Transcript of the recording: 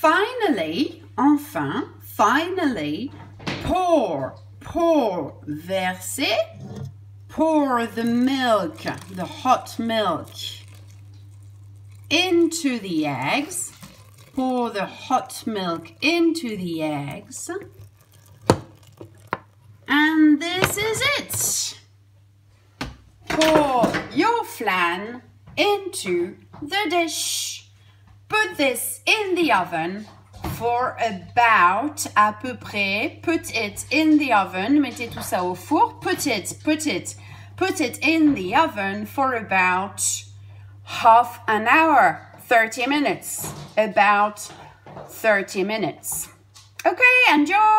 Finally, enfin, finally, pour, pour, verser, pour the milk, the hot milk, into the eggs. Pour the hot milk into the eggs. And this is it. Pour your flan into the dish. This in the oven for about, à peu près, put it in the oven, mettez tout ça au four, put it, put it, put it in the oven for about half an hour, 30 minutes, about 30 minutes. Okay, enjoy!